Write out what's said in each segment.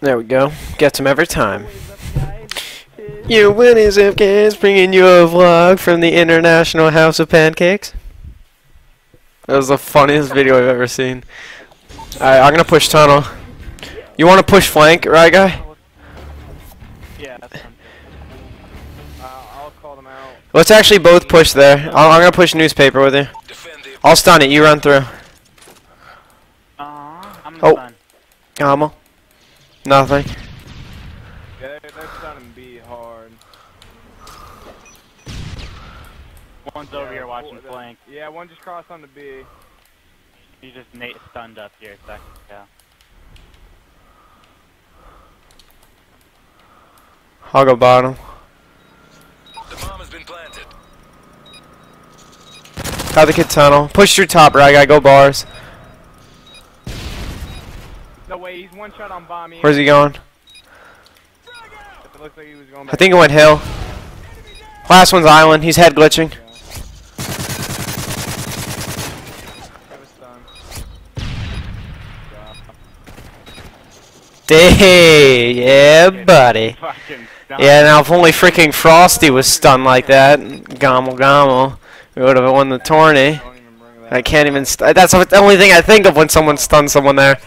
There we go. Gets him every time. You Winnie Zipkins bringing you a vlog from the International House of Pancakes. That was the funniest video I've ever seen. Alright, I'm gonna push tunnel. You wanna push flank, right guy? Yeah, that's fine. I'll call them out. Let's actually both push there. I'm gonna push newspaper with you. I'll stun it, you run through. Aw, I'm Oh. done. Gamo. Nothing. Yeah, they're, they're stunning B hard. One's over here watching four- the- flank. Yeah, one just crossed on the B. He just Nate stunned up here a second ago. I'll go bottom. The bomb has been planted. Got the kid tunnel. Push through top, right guy. Go bars. He's one shot on bomb. Where's he going? Like he going I think it went hill. Last one's island. He's head glitching. It was yeah, buddy. Yeah, now if only freaking Frosty was stunned like that, gommo gommo, we would have won the tourney. I can't even. That's the only thing I think of when someone stuns someone there.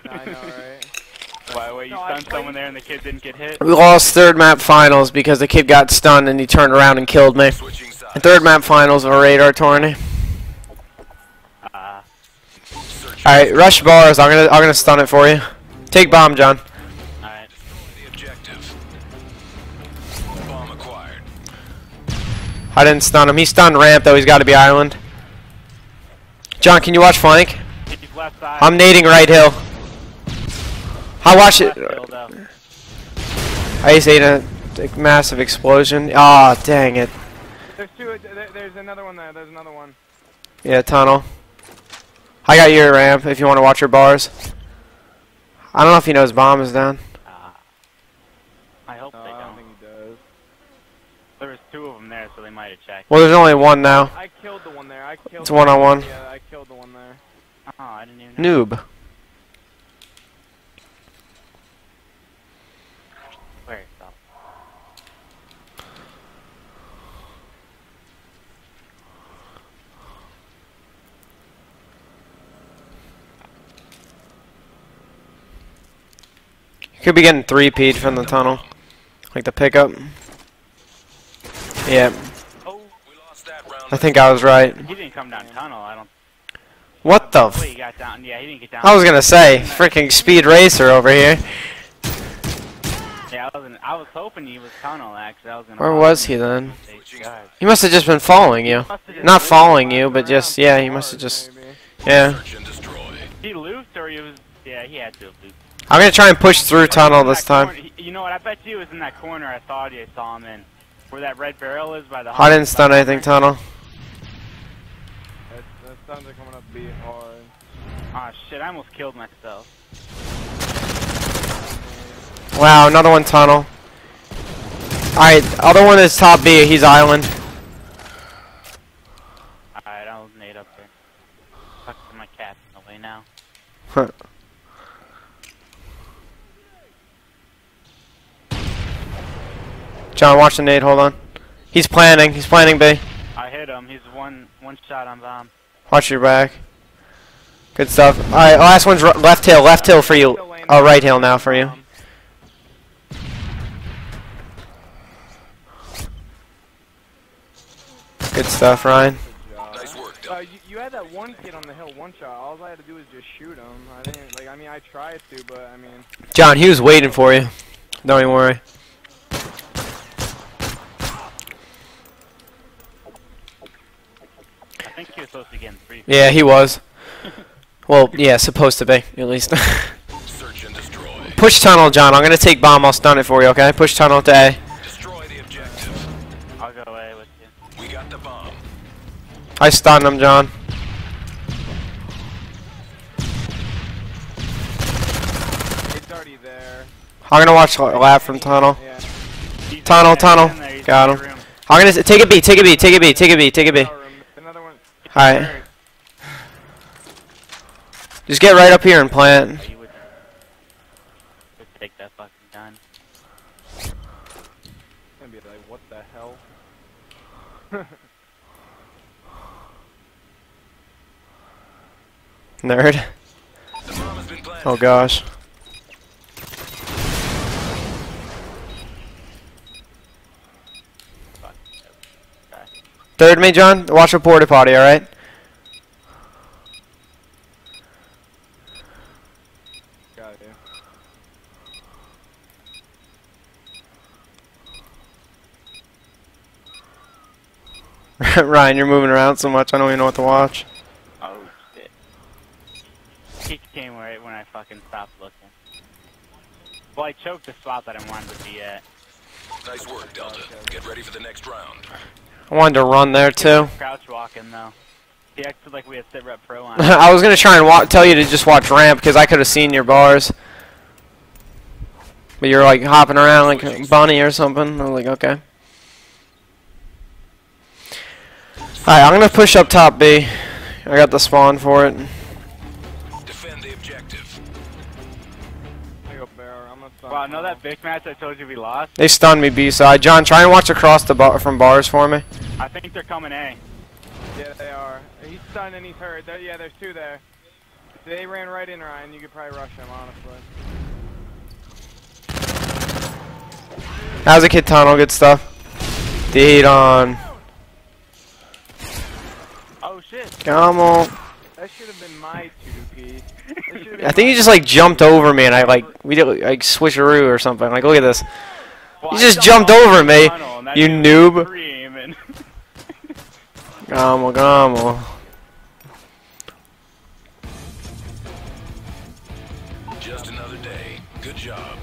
up. I know, right? Why, wait, you No, I stunned someone there and the kid didn't get hit? We lost third map finals because the kid got stunned and he turned around and killed me. Sides. Third map finals of a radar tourney. Uh, All right, rush bars. I'm gonna I'm gonna stun it for you. Take bomb, John. alright. objective. Bomb acquired. I didn't stun him. He stunned ramp though. He's got to be island. John, can you watch flank? He's left side. I'm nading right hill. I watch it. Left field, though. I just ate a, a massive explosion. Ah, dang it. There's two. There's another one there. There's another one. Yeah, tunnel. I got your ramp if you want to watch your bars. I don't know if he knows bomb is down. Uh, I hope No, they don't don't. think he does. There was two of them there, so they might have checked. Well, there's only one now. I killed the one there. I killed. It's the one-on-one. Yeah, I killed the one there. Oh, I didn't even know. Noob. Where is that? Could be getting three peed from the tunnel. Like the pickup. Yeah, Oh, We lost that round. I think I was right. he didn't come down tunnel. I don't. What the f- Wait, he got down. Yeah, he didn't get down. I was gonna say, freaking speed racer over here. Yeah, I was. I was hoping he was tunnel actually. I was gonna. Where was he then? He must have just been following you. Not following you, but just, yeah, he must have just, yeah. Search and destroy. He looped or he was. Yeah, he had to have looped. I'm gonna try and push through tunnel this time. corner- You know what? I bet you it was in that corner. I thought I saw him in, where that red barrel is by the. I didn't stun anything tunnel. That's, the stuns are coming up B hard. Ah shit! I almost killed myself. Wow, another one tunnel. Alright, other one is top B, he's island. Alright, I'll nade up there. Fuck my cat's in the way now. John, watch the nade, hold on. He's planning, he's planning B. I hit him. He's one one shot on bomb. Watch your back. Good stuff. Alright, last one's r- left hill, left hill for you. Oh, right hill now for you. Good stuff, Ryan. Nice work, Uh, you, you had that one kid on the hill, one shot. All I had to do was just shoot him. I didn't like. I mean, I tried to, but I mean, John, he was waiting for you. Don't even worry. Think he was supposed to get in three. Yeah, he was. Well, yeah, supposed to be, at least. Search and destroy. Push tunnel, John. I'm gonna take bomb. I'll stun it for you, okay? Push tunnel to A. Destroy the objective. I'll go away with you. We got the bomb. I stun him, John. it's already there. I'm gonna watch la- lap from tunnel. Yeah. He's Tunnel, in tunnel. he's in there, he's Got him. I'm gonna s- take a B, take a B, take a B, take a B, take a B. Power room. Another one. Alright. Just get right up here and plant. But you would, would take that fucking gun. gonna be like, what the hell? Nerd. The bomb has been planted. Oh gosh. Third me, John. Watch the porta potty, alright? Got you. Ryan, you're moving around so much, I don't even know what to watch. Oh shit. He came right when I fucking stopped looking. Well, I choked the spot that I wanted to be at. Nice work, Delta. Get ready for the next round. I wanted to run there too. Crouch walking though. He acted like we had sit rep pro on. I was gonna try and wa- tell you to just watch ramp because I could have seen your bars. But you're like hopping around like a bunny or something. I was like, okay. Alright, I'm gonna push up top B. I got the spawn for it. Wow, know that big match I told you we lost? They stunned me B side. John, try and watch across the bar from bars for me. I think they're coming A. Yeah, they are. He's stunned and he's hurt. There, yeah, there's two there. If they ran right in Ryan, you could probably rush him, honestly. How's a kid tunnel? Good stuff. Deed on. Oh shit. Come on. That should have been my 2P. I think he just like jumped over me and I like we did like switcheroo or something. Like look at this. Well, You just jumped jumped over me, tunnel, and that you noob. pre-aiming. Gamo gamo. Just another day. Good job.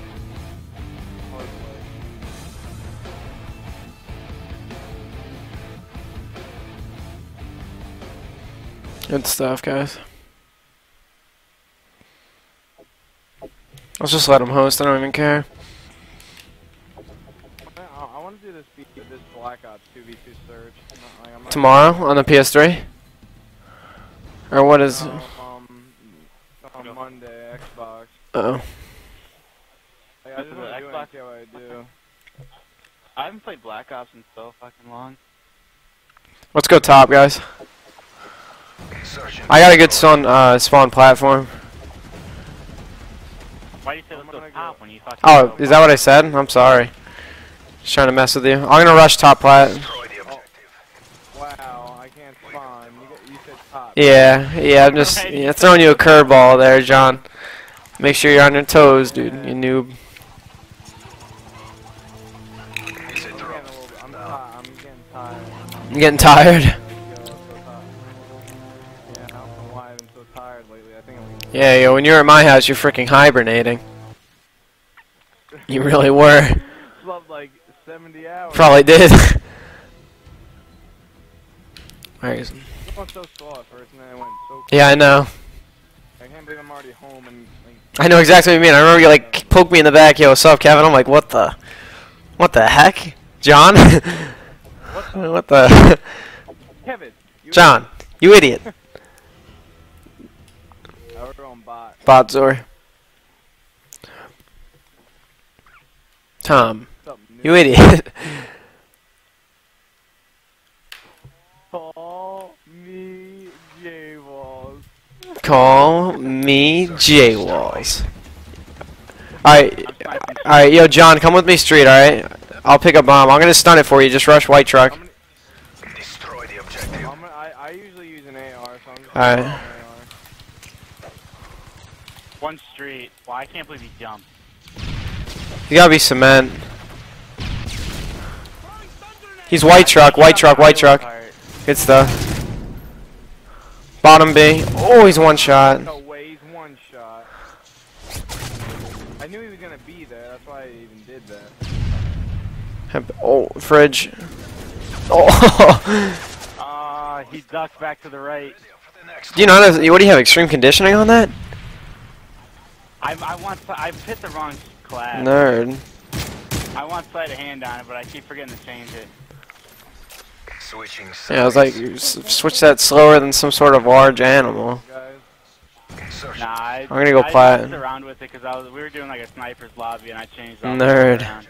Good stuff, guys. Let's just let him host. I don't even care. I, I want to do this beat, this Black Ops 2v2 surge. I'm not- I'm Tomorrow on the PS3. Or what is? No, um, on Monday, Xbox. Oh. Like, I just want to do Xbox? see how I do. I haven't played Black Ops in so fucking long. Let's go top, guys. I got a good spawn uh, spawn platform. Why do you say I'm let's go gonna top when you fucking Oh, is that what I said? I'm sorry. Just trying to mess with you. I'm gonna rush top plat. destroy the objective. Wow, I can't spawn. You, got, you said top. Yeah, yeah. I'm just yeah, throwing you a curveball there, John. Make sure you're on your toes, dude. You noob. I'm getting a little bit, I'm, ti- I'm getting tired. I'm getting tired. Let's go, let's go top. Yeah, I don't know why I've been so tired lately. I think I'm Yeah, yeah. When you're at my house, you're freaking hibernating. You really were. slept like 70 hours. Probably did. Where is he? So slow at first, and then it went so. Yeah, I know. I can't believe I'm already home and like, I know exactly what you mean. I remember you like poked me in the back. Yo, what's up, Kevin? I'm like, what the, what the heck, John? what the, Kevin. You John? You idiot. I were bot. Botzor. Tom, you idiot. Call me J Walls. Call me J Walls. Alright, alright, yo, John, come with me street, alright? I'll pick a bomb. I'm gonna stun it for you. Just rush white truck. Destroy the objective. I, I usually use an AR, so I'm Alright. gonna use an One street. Well, I can't believe he jumped. You gotta be cement. He's white truck, white truck, white truck. Good stuff. Bottom B. Oh, he's one shot. No way, he's one shot. I knew he was gonna be there, that's why I even did that. Oh, fridge. Oh. Ah, he ducked back to the right. For the next do you know what do you have? Extreme conditioning on that? I, I want. I've hit the wrong class. Nerd. I want sleight of hand on it, but I keep forgetting to change it. switching Yeah, I was like, you s- switch that slower than some sort of large animal. Nah, I, I'm gonna go I plat. messed around with it because I was we were doing like a sniper's lobby and I changed. all Nerd. the around.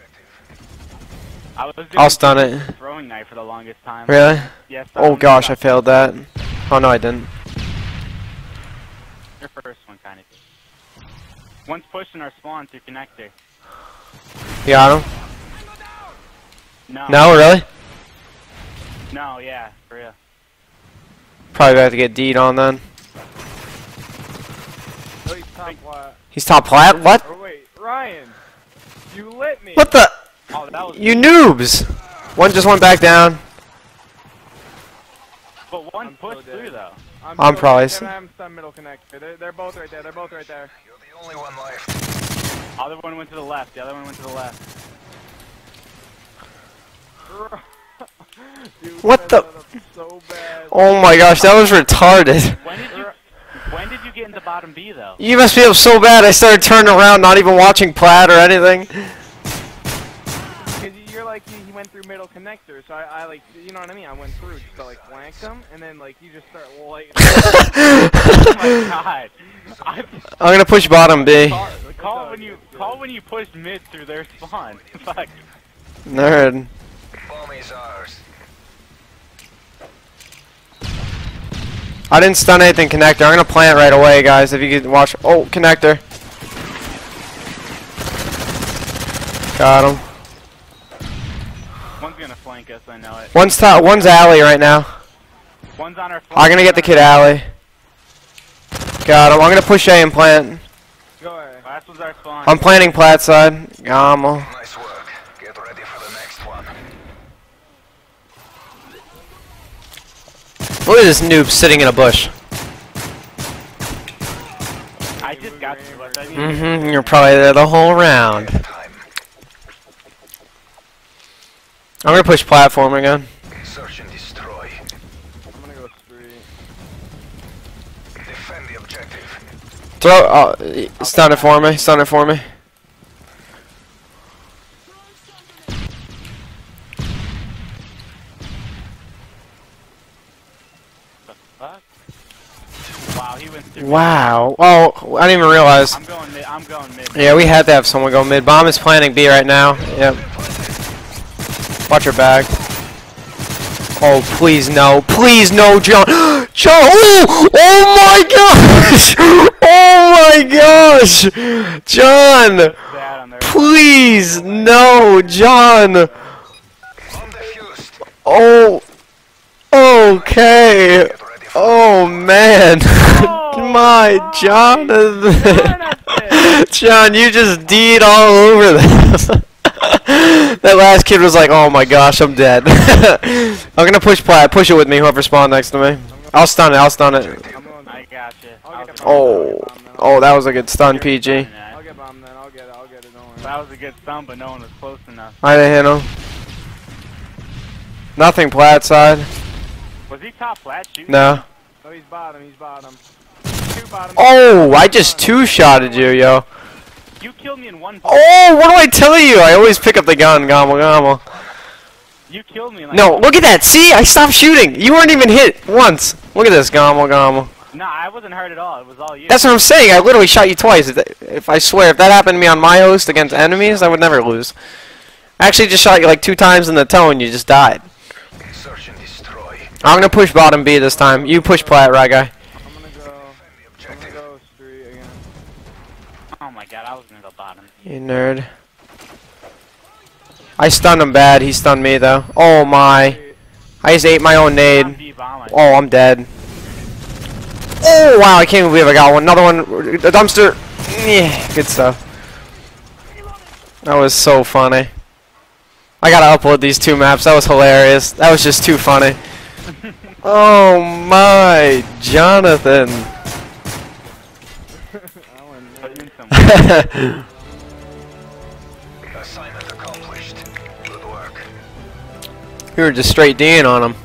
I was doing I'll stun it. throwing knife for the longest time. Really? Yes. Oh gosh, I failed that. Oh no, I didn't. Your first one kind of. One's pushing our spawn through connector. You got him? No. No, really? No, yeah, for real. Probably have to get D'd on then. Oh, he's top flat. He's top plat? What? Oh wait, Ryan, you lit me. What the? Oh, that was. You noobs! One just went back down. But one I'm pushed dead. through though. I'm so probably dead, s- and I'm stunned middle connector. They're, they're both right there. They're both right there. You're the only one left. Other one went to the left. The other one went to the left. Dude, What the- So bad. Oh my gosh, that was retarded. When did you? When did you get into bottom B though? You must be up so bad I started turning around, not even watching plat or anything. Because you're like, he, he went through middle connector, so I, I like, you know what I mean? I went through just to like flank him, and then like you just start lighting. Oh my god. I I'm gonna push bottom B. call, call when you call when you push mid through their spawn. Fuck. Nerd. Bomb is ours. I didn't stun anything connector. I'm gonna plant right away, guys. If you could watch. Oh, connector. Got him. One's flank us. I know it. One's top. One's alley right now. One's on our. Flank, I'm gonna get the kid alley. Got him. I'm gonna push A and plant. Go ahead. Last one's our spawn. I'm planting plat side. Gamo. Nice work. Get ready for the next one. Look at this noob sitting in a bush. I just got to what I mean. Mm-hmm. You're probably there the whole round. Time. I'm gonna push platform again. Search and destroy. I'm gonna go straight. Defend the objective. Throw. Uh, stun it for me. Stun it for me. The fuck? Wow, he went through. Wow. Oh, I didn't even realize. I'm going mid. I'm going mid. Yeah, we had to have someone go mid. Bomb is planning B right now. Yep. Watch your back. Oh, please no. Please no, John. John. Oh, oh my gosh. Oh my gosh. John. Please no, John. Oh. Okay. Oh man. my Jonathan. John, you just D'd all over this. That last kid was like, oh my gosh, I'm dead. I'm gonna push plat. Push it with me, whoever spawned next to me. I'll stun it, I'll stun it. I'm going. I got you. I'll get the Oh. Oh, that was a good stun, PG. I'll get bomb then. I'll get it. I'll get it. Don't. That was a good stun, but no one was close enough. I didn't hit him. Nothing plat side. Was he top flat shooting? No. Oh, he's bottom. He's bottom. Two bottom. Oh, I just two-shotted you, yo. You killed me in one. Oh, what do I tell you? I always pick up the gun, gobble gobble. You killed me like. No, look at that. See, I stopped shooting. You weren't even hit once. Look at this, gobble gobble. Nah, I wasn't hurt at all. It was all you. That's what I'm saying. I literally shot you twice. If, if I swear, if that happened to me on my host against enemies, I would never lose. I actually just shot you like two times in the toe and you just died. Search and destroy. I'm gonna push bottom B this time. You push plat, right guy. I'm gonna go. The I'm gonna objective. go straight again. Oh my god, I was gonna go bottom. You nerd. I stunned him bad. He stunned me though. Oh my. I just ate my own nade. Oh, I'm dead. Oh wow, I can't believe I got one. Another one. The dumpster. Yeah, good stuff. That was so funny. I gotta upload these two maps. That was hilarious. That was just too funny. oh my, Jonathan. you were just straight D'ing on him.